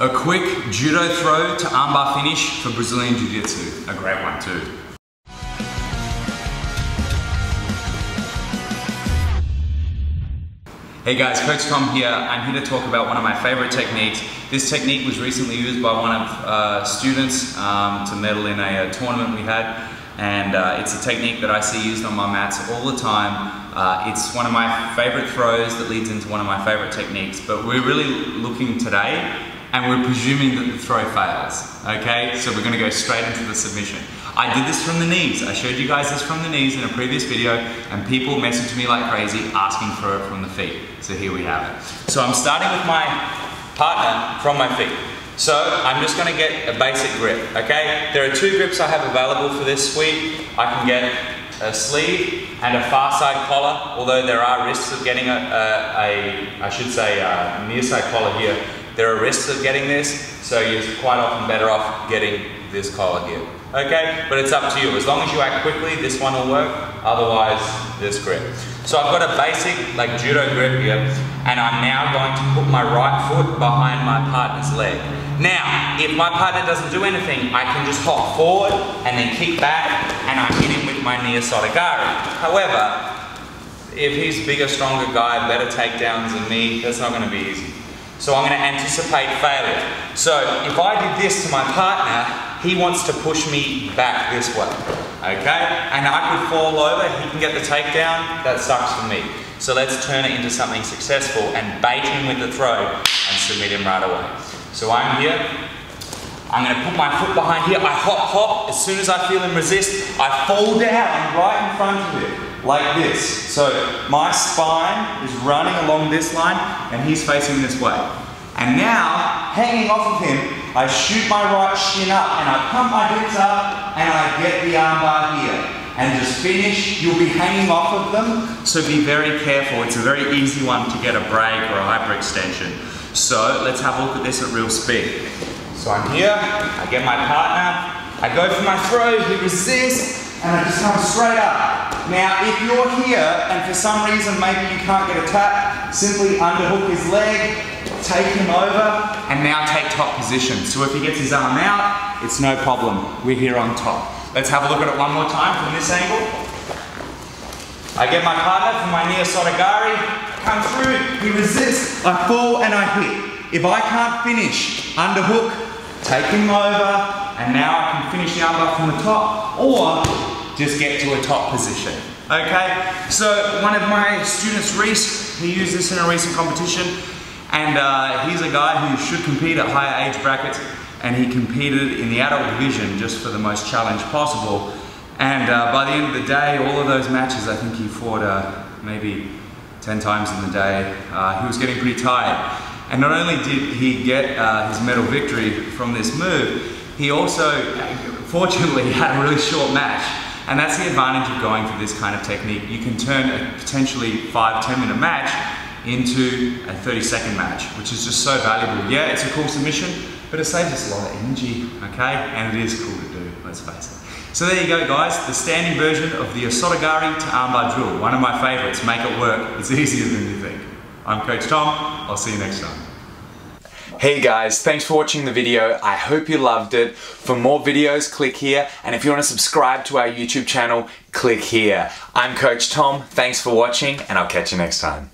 A quick judo throw to armbar finish for Brazilian Jiu-Jitsu. A great one too. Hey guys, Coach Tom here. I'm here to talk about one of my favorite techniques. This technique was recently used by one of uh, students um, to medal in a, a, tournament we had and uh, it's a technique that I see used on my mats all the time. Uh, it's one of my favorite throws that leads into one of my favorite techniques, but we're really looking today and we're presuming that the throw fails, okay? So we're gonna go straight into the submission. I did this from the knees. I showed you guys this from the knees in a previous video and people messaged me like crazy asking for it from the feet. So here we have it. So I'm starting with my partner from my feet. So I'm just gonna get a basic grip, okay? There are two grips I have available for this sweep. I can get a sleeve and a far side collar, although there are risks of getting a, a, a I should say, a near side collar here. There are risks of getting this, so you're quite often better off getting this collar here okay? But it's up to you. As long as you act quickly, this one will work. Otherwise, this grip. So I've got a basic like judo grip here, and I'm now going to put my right foot behind my partner's leg. Now, if my partner doesn't do anything, I can just hop forward and then kick back, and I hit him with my near sotogari. However, if he's bigger, stronger guy, better takedowns than me, that's not gonna be easy. So I'm gonna anticipate failure. So if I did this to my partner, he wants to push me back this way, okay? And I could fall over, he can get the takedown, that sucks for me. So let's turn it into something successful and bait him with the throw and submit him right away. So I'm here, I'm gonna put my foot behind here, I hop hop, as soon as I feel him resist, I fall down right in front of him, like this. So my spine is running along this line and he's facing this way. And now, hanging off of him, I shoot my right shin up and I pump my hips up and I get the armbar here. And just finish, you'll be hanging off of them, so be very careful. It's a very easy one to get a break or a hyperextension. So let's have a look at this at real speed. So I'm here, I get my partner, I go for my throw, he resists, and I just come straight up. Now, if you're here and for some reason maybe you can't get a tap, simply underhook his leg, take him over, and now take top position. So if he gets his arm out, it's no problem. We're here on top. Let's have a look at it one more time from this angle. I get my partner from my near sotogari, come through, he resists, I fall and I hit. If I can't finish, underhook, take him over, and now I can finish the armbar from the top, or just get to a top position. Okay, so one of my students, Reese, he used this in a recent competition. And uh, he's a guy who should compete at higher age brackets and he competed in the adult division just for the most challenge possible. And uh, by the end of the day, all of those matches, I think he fought uh, maybe 10 times in the day. Uh, he was getting pretty tired. And not only did he get uh, his medal victory from this move, he also, fortunately, had a really short match. And that's the advantage of going for this kind of technique. You can turn a potentially five, 10 minute match into a 30 second match, which is just so valuable. Yeah, it's a cool submission, but it saves us a lot of energy, okay? And it is cool to do, let's face it. So there you go guys, the standing version of the Osotogari to armbar drill. One of my favorites, make it work. It's easier than you think. I'm Coach Tom, I'll see you next time. Hey guys, thanks for watching the video. I hope you loved it. For more videos, click here. And if you want to subscribe to our YouTube channel, click here. I'm Coach Tom. Thanks for watching and I'll catch you next time.